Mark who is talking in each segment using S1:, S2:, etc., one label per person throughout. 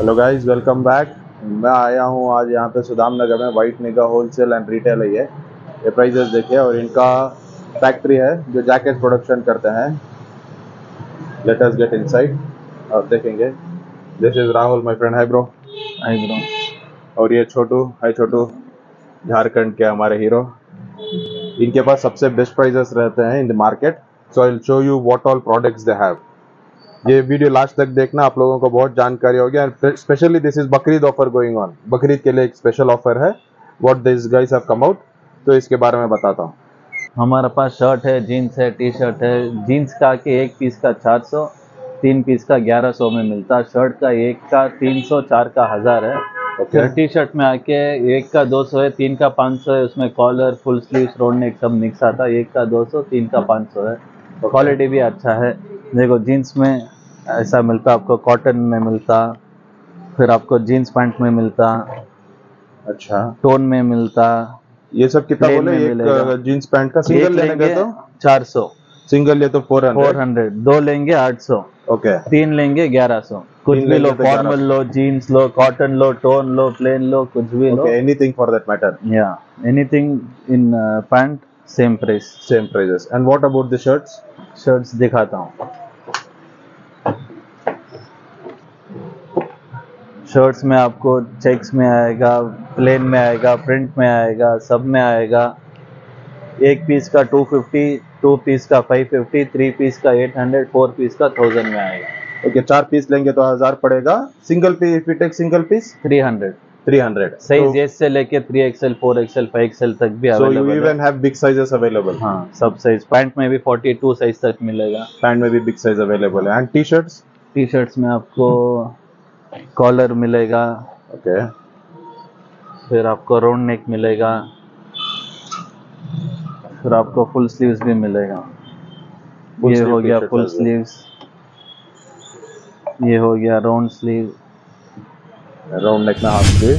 S1: Hello guys welcome back मैं आया हूँ आज यहाँ पे सुदाम नगर में वाइट निगा होलसेल एंड रिटेल है ये। प्राइजेस देखिए और इनका फैक्ट्री है जो जैकेट प्रोडक्शन करते हैं। लेट अस गेट इनसाइड और देखेंगे। This is Rahul my friend hi bro
S2: hi bro
S1: और ये छोटू हाय छोटू। झारखंड के हमारे हीरो इनके पास सबसे बेस्ट प्राइजेस रहते हैं in the market so I will show you what all products they have ये वीडियो लास्ट तक देखना आप लोगों को बहुत जानकारी होगी। And specially this is Bakrid offer going on Bakrid के लिए एक स्पेशल ऑफ़र है। What this guys have come out तो इसके बारे में बताता हूँ।
S2: हमारे पास शर्ट है जीन्स है टी शर्ट है। जीन्स का के एक पीस का 400 तीन पीस का 1100 में मिलता। है शर्ट का एक का 300 चार का हज़ार है।
S1: ओके
S2: टी शर्ट में आके एक का 200 है तीन का 500 है। उसमें collar full sleeve round neck सब मिक्स आता। है एक का 200 तीन का 500 है। Quality okay. भी अच्छा है। देखो जीन्स में ऐसा मिलता आपको कॉटन में मिलता फिर आपको जीन्स पैंट में मिलता
S1: अच्छा।
S2: टोन में मिलता
S1: ये सब कितना बोले? एक
S2: मिलेगा।
S1: पैंट का सिंगल लेने गए तो?
S2: चार सौ।
S1: सिंगल ले तो फोर
S2: फोर
S1: हंड्रेड
S2: दो लेंगे आठ सौ।
S1: ओके
S2: तीन लेंगे ग्यारह सौ। कुछ भी लो
S1: तो
S2: फॉर्मल लो जीन्स लो कॉटन लो टोन लो प्लेन लो कुछ भी लो।
S1: एनीथिंग फॉर दैट मैटर
S2: या anything in pant same price
S1: same prices and what about the shirts
S2: shirts दिखाता हूँ। शर्ट्स में आपको चेक्स में आएगा प्लेन में आएगा प्रिंट में आएगा सब में आएगा। एक पीस का 250 टू पीस का 550 थ्री पीस का 800 फोर पीस का 1000 में आएगा।
S1: ओके okay, चार पीस लेंगे तो हज़ार पड़ेगा। Single piece if you take single piece
S2: 300
S1: three hundred
S2: size S से लेके 3 एक्सएल 4 एक्सएल 5 एक्सएल तक भी
S1: सो यू
S2: अवेलेबल है।
S1: Even have big sizes available
S2: हाँ सब साइज़ पैंट में भी 42 साइज़ तक मिलेगा।
S1: पैंट में भी बिग साइज़ अवेलेबल है। And T shirts
S2: T shirts में आपको कॉलर मिलेगा।
S1: ओके
S2: फिर आपको राउंड नेक मिलेगा। फिर आपको फुल स्लीव्स भी मिलेगा। ये हो गया फुल स्लीव्स ये हो गया राउंड स्लीव
S1: राउंड नेक में हाफ़ स्लीव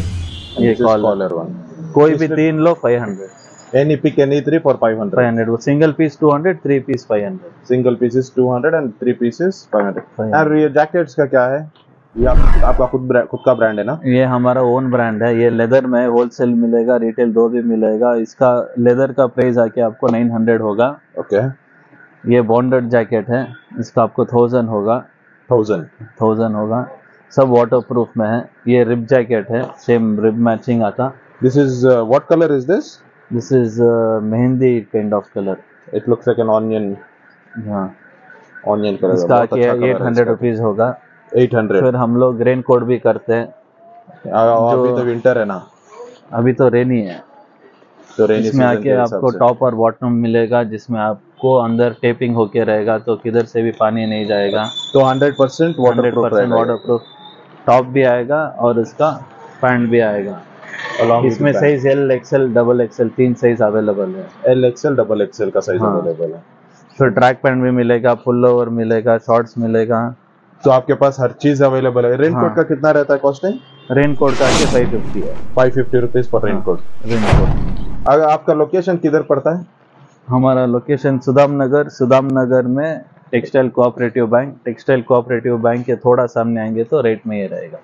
S2: ये
S1: कॉलर वन
S2: कोई भी तीन लो 500
S1: any pick any three for 500
S2: 500 वो single piece 200 three piece 500
S1: single pieces 200 and three pieces 500
S2: 500.
S1: और ये जैकेट्स का क्या है? ये आप, आपका खुद ब्रा- खुद का ब्रांड है ना?
S2: ये हमारा ओन ब्रांड है। ये लेदर में होलसेल मिलेगा रिटेल दो भी मिलेगा। इसका लेदर का प्राइस आके आपको 900 होगा।
S1: Okay okay.
S2: ये बॉन्डेड जैकेट है। इसका आपको थाउज़ेंड होगा।
S1: थाउज़ेंड
S2: थाउज़ेंड होगा। सब वाटर प्रूफ में है। ये रिब जैकेट है सेम रिब मैचिंग आता।
S1: This is what colour is this
S2: this is mehndi kind of colour
S1: it looks like an onion
S2: हाँ।
S1: ऑनियन कलर
S2: इसका आके एट हंड्रेड रुपीज़ होगा।
S1: 800
S2: फिर हम लोग रेन कोट भी करते हैं।
S1: अभी तो विंटर है ना।
S2: अभी तो रेनी है।
S1: तो रेनी
S2: इसमें आके आपको टॉप और बॉटम मिलेगा जिसमें आपको अंदर टेपिंग होके रहेगा तो किधर से भी पानी नहीं जाएगा।
S1: तो 100% percent water
S2: hundred percent water proof top भी आएगा और इसका पैंट भी आएगा। इसमें size L XL double XL तीन साइज़ अवेलेबल है।
S1: एल एक्सएल डबल एक्सएल का साइज़
S2: हाँ।
S1: अवेलेबल है।
S2: फिर ट्रैक पैंट भी मिलेगा पुल ओवर मिलेगा शॉर्ट्स मिलेगा।
S1: तो आपके पास हर चीज़ अवेलेबल है। रेनकोट
S2: हाँ।
S1: का कितना रहता है कॉस्टिंग
S2: रेन कोट का आके फाइव फिफ्टी है।
S1: फाइव फिफ्टी रुपीज़ पर
S2: हाँ।
S1: रेनकोट अगर आपका लोकेशन किधर पड़ता है?
S2: हमारा लोकेशन सुदाम नगर सुदाम नगर में textile cooperative bank textile cooperative bank के थोड़ा सामने आएँगे तो रेट में ये रहेगा।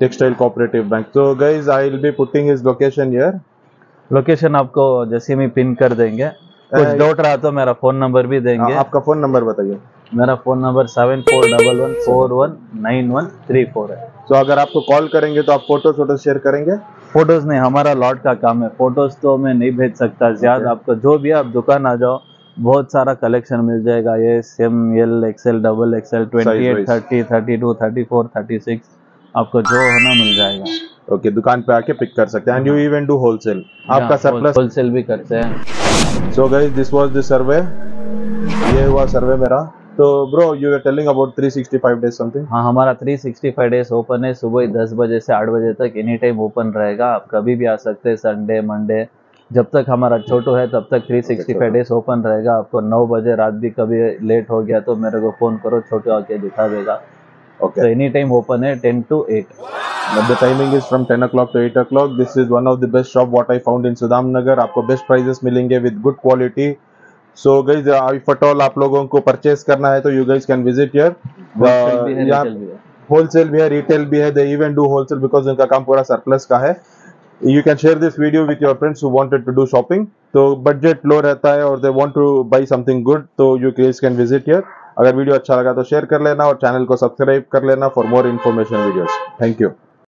S1: Textile cooperative bank. तो guys I will be putting his location here
S2: location आपको जैसे ही पिन कर देंगे। कुछ डाउट रहा तो मेरा फ़ोन नंबर भी देंगे।
S1: आ, आपका फ़ोन नंबर बताइए।
S2: मेरा phone number seven four double one four one nine one three four है।
S1: तो अगर आपको कॉल करेंगे तो आप फ़ोटो फ़ोटो शेयर करेंगे?
S2: फ़ोटोज़ नहीं हमारा लॉट का काम है। फ़ोटोज़ तो मैं नहीं भेज सकता। ज़्यादा okay. आपको जो भी आप दुकान आ जाओ। बहुत सारा कलेक्शन मिल जाएगा। ये M L XL double XL twenty eight thirty thirty two thirty four thirty six आपको जो होना मिल जाएगा।
S1: ओके okay, दुकान पे आके पिक कर सकते हैं। And you even do wholesale आपका सरप्लस
S2: होलसेल भी करते हैं।
S1: So guys this was the survey ये हुआ सर्वे मेरा। तो bro you are telling about 365 days something
S2: हाँ हमारा 365 डेज़ ओपन है। सुबह दस बजे से आठ बजे तक एनी टाइम ओपन रहेगा। आप कभी भी आ सकते हैं संडे मंडे जब तक हमारा छोटू है तब तक 365 डेज़ ओपन रहेगा आपको नौ बजे रात भी कभी लेट हो गया तो मेरे को फ़ोन करो छोटू आके दिखा देगा
S1: ओके
S2: एनी टाइम ओपन है ten to eight
S1: But the timing is from 10 o'clock to 8 o'clock. This is one of the best shop what I found in Sudam Nagar. आपको बेस्ट प्राइजेस मिलेंगे with good quality. So guys, uh, if at all आप लोगों को purchase करना है तो you guys can visit here.
S2: Wholesale भी है,
S1: यहाँ
S2: retail भी है।
S1: होलसेल भी है रिटेल भी है they even do wholesale because उनका काम पूरा सरप्लस का है you can share this video with your friends who wanted to do shopping तो बजट लो रहता है और they want to buy something good तो you case can visit here अगर वीडियो अच्छा लगा तो शेयर कर लेना और चैनल को सब्सक्राइब कर लेना for more information videos thank you